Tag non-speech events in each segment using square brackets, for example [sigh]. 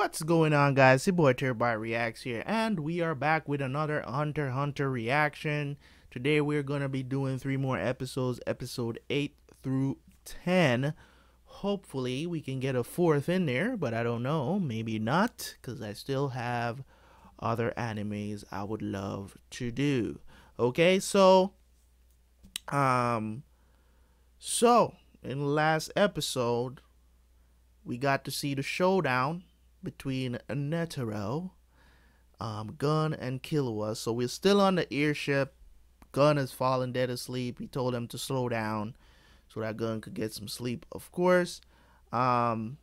What's going on guys, your boy Terabyt Reacts here and we are back with another Hunter Hunter reaction. Today we're going to be doing three more episodes, episode 8 through 10. Hopefully we can get a fourth in there, but I don't know, maybe not because I still have other animes I would love to do. Okay, so um so in the last episode we got to see the showdown between Netero, um, Gon, and Killua. So we're still on the airship. Gon has fallen dead asleep. He told him to slow down so that Gon could get some sleep, of course. Um,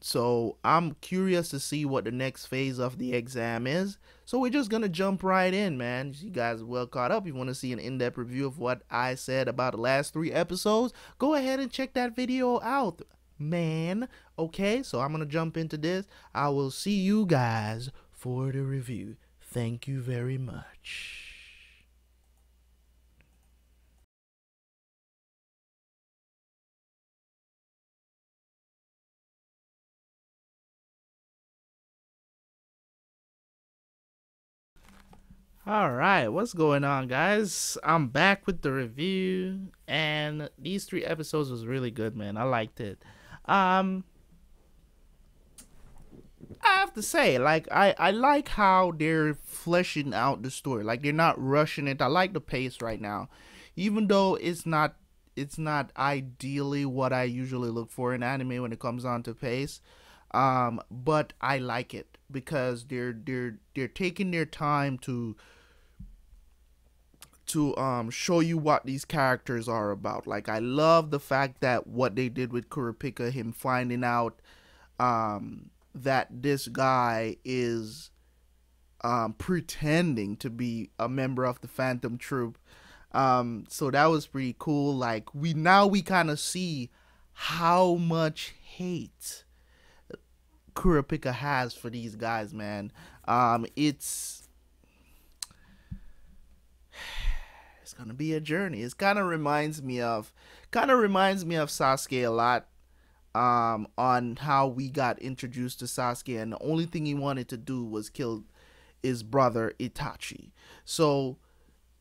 so I'm curious to see what the next phase of the exam is. So we're just gonna jump right in, man. You guys well caught up. If you want to see an in-depth review of what I said about the last three episodes, go ahead and check that video out, man. Okay, so I'm gonna jump into this. I will see you guys for the review. Thank you very much. All right, what's going on, guys? I'm back with the review, and these three episodes was really good, man. I liked it. Um, I have to say, like, I I like how they're fleshing out the story. Like, they're not rushing it. I like the pace right now, even though it's not it's not ideally what I usually look for in anime when it comes on to pace. Um, but I like it because they're they're they're taking their time to to um show you what these characters are about. Like I love the fact that what they did with Kurapika, him finding out um that this guy is um pretending to be a member of the Phantom Troupe. Um so that was pretty cool. Like we now we kind of see how much hate Kurapika has for these guys, man. Um it's gonna be a journey. It kind of reminds me of, kind of reminds me of Sasuke a lot, um, on how we got introduced to Sasuke, and the only thing he wanted to do was kill his brother Itachi. So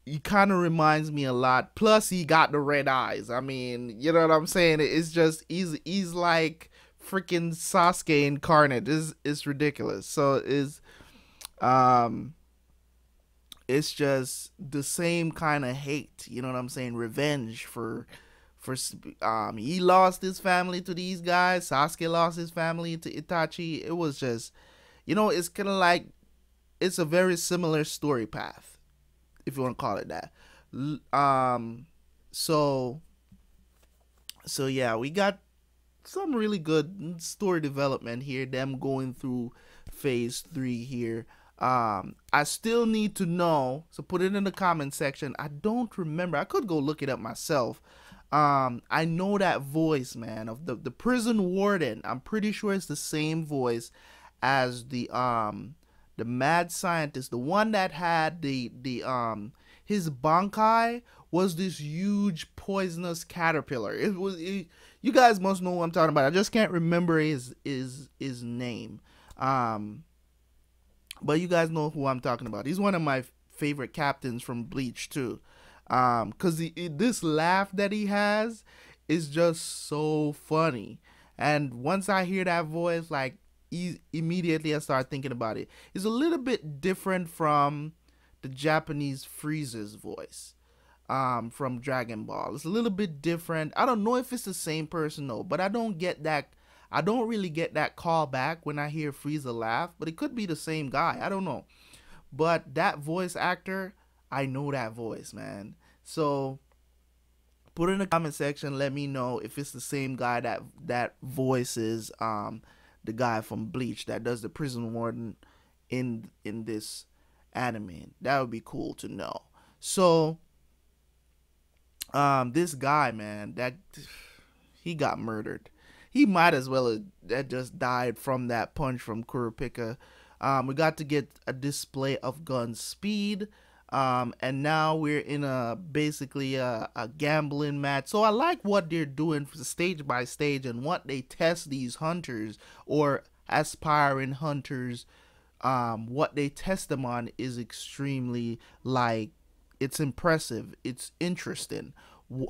he kind of reminds me a lot. Plus, he got the red eyes. I mean, you know what I'm saying? It's just he's he's like freaking Sasuke incarnate. Is is ridiculous. So is um it's just the same kind of hate you know what i'm saying? Revenge for for um he lost his family to these guys sasuke lost his family to itachi. It was just you know it's kind of like it's a very similar story path if you want to call it that. Um so so yeah we got some really good story development here them going through phase three here um, I still need to know, so put it in the comment section. I don't remember. I could go look it up myself. Um, I know that voice, man, of the the prison warden. I'm pretty sure it's the same voice as the um the mad scientist, the one that had the the um his bankai was this huge poisonous caterpillar. It was it, you guys must know what I'm talking about. I just can't remember his his his name. Um but you guys know who I'm talking about. He's one of my favorite captains from Bleach too. Um, cause he, this laugh that he has is just so funny. And once I hear that voice, like he, immediately I start thinking about it. It's a little bit different from the Japanese Frieza's voice um, from Dragon Ball. It's a little bit different. I don't know if it's the same person though, but I don't get that I don't really get that call back when I hear Frieza laugh, but it could be the same guy. I don't know. But that voice actor, I know that voice, man. So put in the comment section, let me know if it's the same guy that that voices um the guy from Bleach that does the prison warden in in this anime. That would be cool to know. So um this guy, man, that he got murdered he might as well have just died from that punch from Kurapika. Um, we got to get a display of Gon speed. Um, and now we're in a basically a, a gambling match. So I like what they're doing stage by stage and what they test these hunters or aspiring hunters. Um, what they test them on is extremely like it's impressive. It's interesting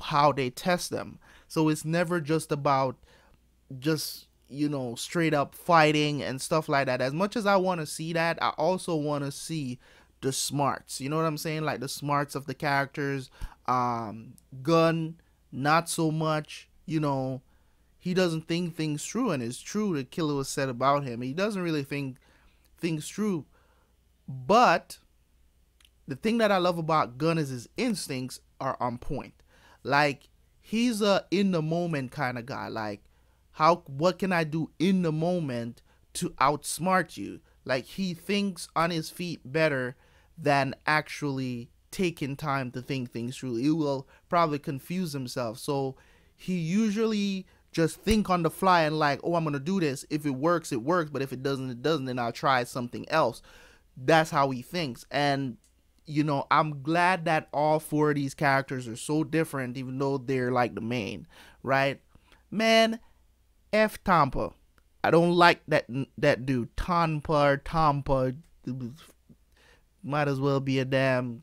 how they test them. So it's never just about just you know straight up fighting and stuff like that. As much as I want to see that, I also want to see the smarts. You know what I'm saying? Like the smarts of the characters. Um, Gon, not so much. You know, he doesn't think things through, and it's true that Killua said about him. He doesn't really think things through. But the thing that I love about Gon is his instincts are on point. Like he's a in the moment kind of guy. Like how what can I do in the moment to outsmart you? Like he thinks on his feet better than actually taking time to think things through. He will probably confuse himself. So he usually just think on the fly and like, oh, I'm gonna do this. If it works, it works. But if it doesn't, it doesn't. Then I'll try something else. That's how he thinks. And you know, I'm glad that all four of these characters are so different, even though they're like the main, right? Man, F Tampa. I don't like that that dude. Tampa, Tampa might as well be a damn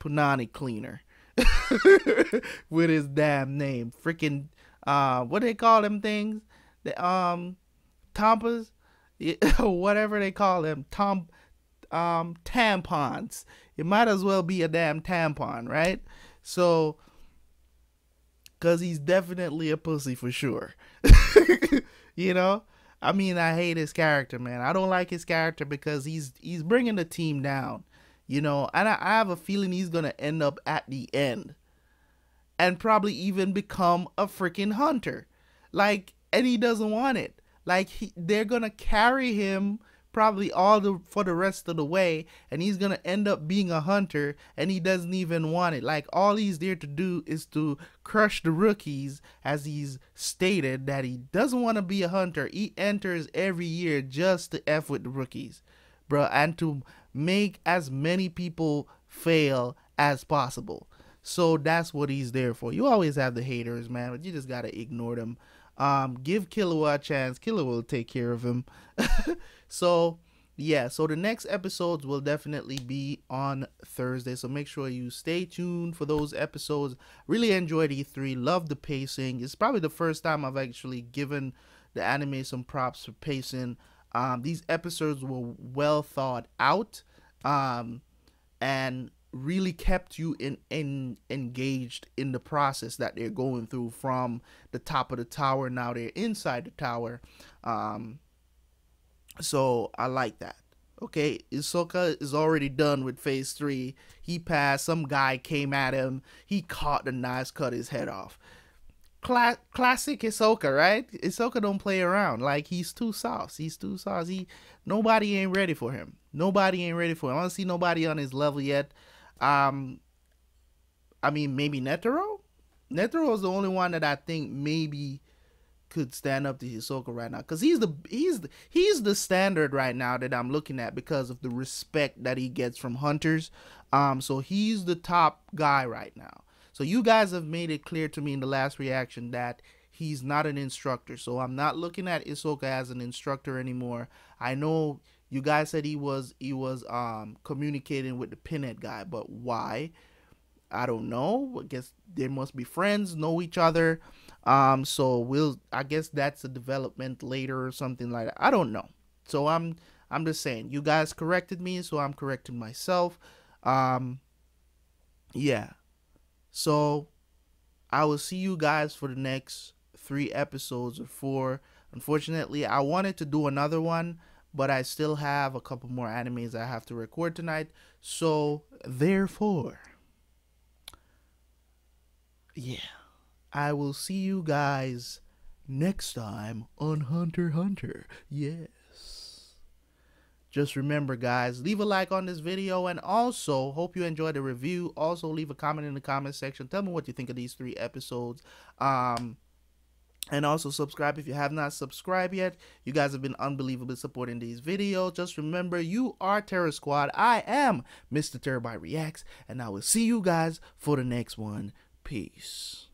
punani cleaner [laughs] with his damn name. Freaking uh what they call them things? The um Tampas [laughs] whatever they call them. Tom um tampons. It might as well be a damn tampon, right? So cuz he's definitely a pussy for sure. [laughs] you know? I mean, I hate his character, man. I don't like his character because he's he's bringing the team down, you know. And I, I have a feeling he's gonna end up at the end, and probably even become a freaking hunter, like. And he doesn't want it. Like he, they're gonna carry him probably all the for the rest of the way and he's gonna end up being a hunter and he doesn't even want it. Like all he's there to do is to crush the rookies as he's stated that he doesn't want to be a hunter. He enters every year just to f with the rookies bro and to make as many people fail as possible. So that's what he's there for. You always have the haters man but you just gotta ignore them um, give Killua a chance. Killua will take care of him. [laughs] so yeah, so the next episodes will definitely be on Thursday. So make sure you stay tuned for those episodes. Really enjoyed E3. Love the pacing. It's probably the first time I've actually given the anime some props for pacing. Um, these episodes were well thought out. Um, and really kept you in, in engaged in the process that they're going through from the top of the tower now they're inside the tower um so i like that okay Hisoka is already done with phase three he passed some guy came at him he caught the knives cut his head off Cla- classic Hisoka, right? Hisoka don't play around. Like he's too soft. He's too soft. He nobody ain't ready for him. Nobody ain't ready for him. I don't see nobody on his level yet. Um, I mean, maybe Netero. Netero is the only one that I think maybe could stand up to Hisoka right now because he's the he's the, he's the standard right now that I'm looking at because of the respect that he gets from hunters. Um, so he's the top guy right now. So you guys have made it clear to me in the last reaction that he's not an instructor. So I'm not looking at Hisoka as an instructor anymore. I know you guys said he was he was um communicating with the pinhead guy, but why? I don't know. I guess they must be friends, know each other. Um, so we'll I guess that's a development later or something like that. I don't know. So I'm I'm just saying you guys corrected me, so I'm correcting myself. Um yeah. So I will see you guys for the next three episodes or four. Unfortunately, I wanted to do another one but I still have a couple more animes I have to record tonight. So, therefore, yeah, I will see you guys next time on Hunter Hunter. Yes. Just remember, guys, leave a like on this video and also hope you enjoyed the review. Also, leave a comment in the comment section. Tell me what you think of these three episodes. Um, and also subscribe if you have not subscribed yet. You guys have been unbelievably supporting these videos. Just remember, you are Tera Squad. I am Mr. Terabyt Reacts, and I will see you guys for the next one. Peace.